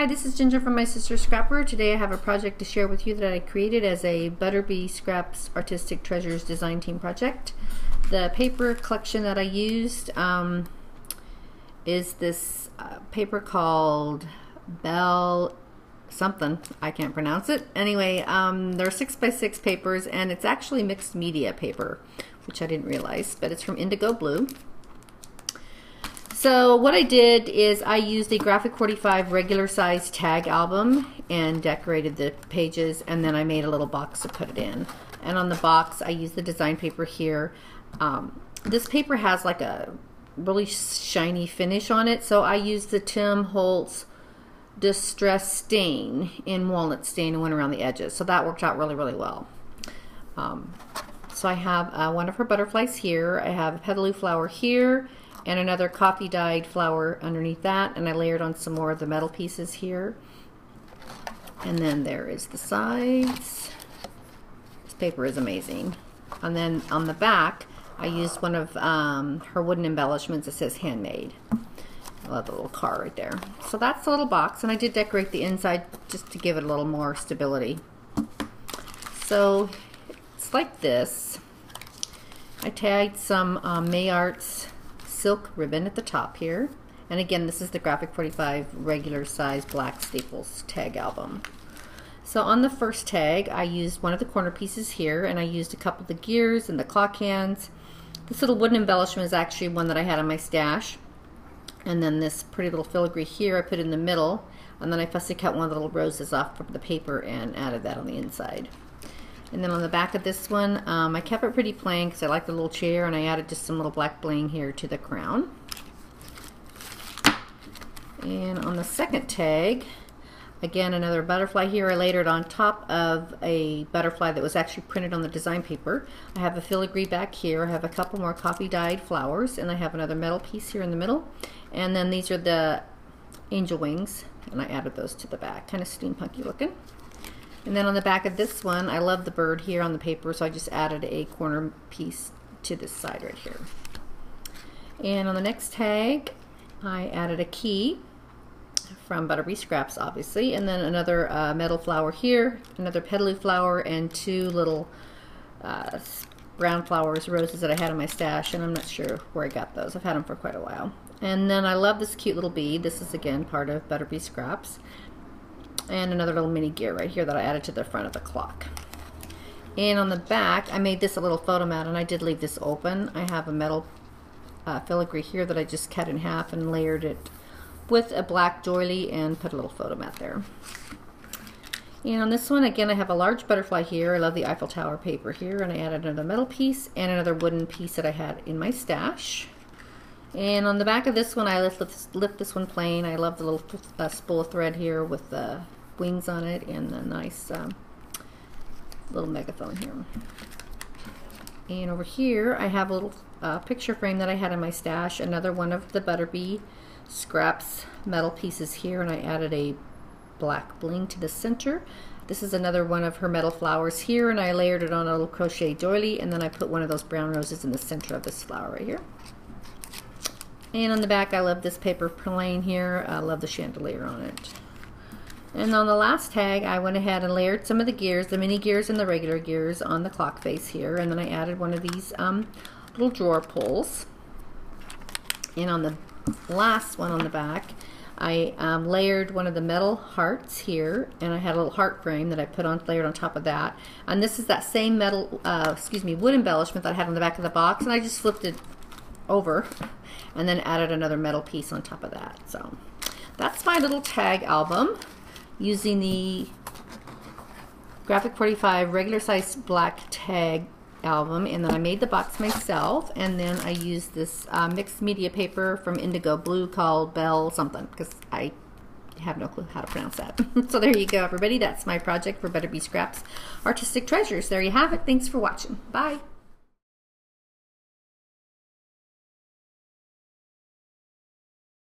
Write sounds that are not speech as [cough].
Hi, this is Ginger from My Sister Scrapper. Today I have a project to share with you that I created as a Butterbee Scraps Artistic Treasures design team project. The paper collection that I used um, is this uh, paper called Bell something. I can't pronounce it. Anyway, um, they're six by six papers and it's actually mixed media paper, which I didn't realize, but it's from Indigo Blue. So what I did is I used a Graphic 45 regular size tag album and decorated the pages and then I made a little box to put it in. And on the box I used the design paper here. Um, this paper has like a really shiny finish on it so I used the Tim Holtz Distress Stain in Walnut Stain and went around the edges. So that worked out really, really well. Um, so I have uh, one of her butterflies here. I have a petaloo flower here and another coffee dyed flower underneath that and I layered on some more of the metal pieces here. And then there is the sides. This paper is amazing. And then on the back I used one of um, her wooden embellishments that says handmade. I love the little car right there. So that's the little box and I did decorate the inside just to give it a little more stability. So it's like this. I tagged some um, May Arts silk ribbon at the top here. And again, this is the Graphic 45 regular size black staples tag album. So on the first tag, I used one of the corner pieces here, and I used a couple of the gears and the clock hands. This little wooden embellishment is actually one that I had in my stash. And then this pretty little filigree here I put in the middle, and then I fussy cut one of the little roses off from the paper and added that on the inside. And then on the back of this one, um, I kept it pretty plain because I like the little chair and I added just some little black bling here to the crown. And on the second tag, again another butterfly here. I laid it on top of a butterfly that was actually printed on the design paper. I have a filigree back here. I have a couple more coffee dyed flowers and I have another metal piece here in the middle. And then these are the angel wings and I added those to the back. Kind of steampunky looking. And then on the back of this one, I love the bird here on the paper, so I just added a corner piece to this side right here. And on the next tag, I added a key from Butterbee Scraps, obviously, and then another uh, metal flower here, another petaloo flower, and two little uh, brown flowers, roses that I had in my stash, and I'm not sure where I got those. I've had them for quite a while. And then I love this cute little bead. This is, again, part of Butterbee Scraps and another little mini gear right here that I added to the front of the clock. And on the back, I made this a little photo mat, and I did leave this open. I have a metal uh, filigree here that I just cut in half and layered it with a black doily and put a little photo mat there. And on this one, again, I have a large butterfly here. I love the Eiffel Tower paper here, and I added another metal piece and another wooden piece that I had in my stash. And on the back of this one, I lift, lift, lift this one plain. I love the little uh, spool of thread here with the wings on it and a nice um, little megaphone here. And over here, I have a little uh, picture frame that I had in my stash. Another one of the Butterbee scraps metal pieces here, and I added a black bling to the center. This is another one of her metal flowers here, and I layered it on a little crochet doily, and then I put one of those brown roses in the center of this flower right here. And on the back, I love this paper plain here. I love the chandelier on it. And on the last tag, I went ahead and layered some of the gears, the mini gears and the regular gears on the clock face here. And then I added one of these um, little drawer pulls. And on the last one on the back, I um, layered one of the metal hearts here, and I had a little heart frame that I put on layered on top of that. And this is that same metal, uh, excuse me, wood embellishment that I had on the back of the box, and I just flipped it over and then added another metal piece on top of that. So that's my little tag album using the Graphic 45 regular size black tag album and then I made the box myself and then I used this uh, mixed media paper from Indigo Blue called Bell something because I have no clue how to pronounce that. [laughs] so there you go everybody. That's my project for Butterbee Scraps Artistic Treasures. There you have it. Thanks for watching. Bye.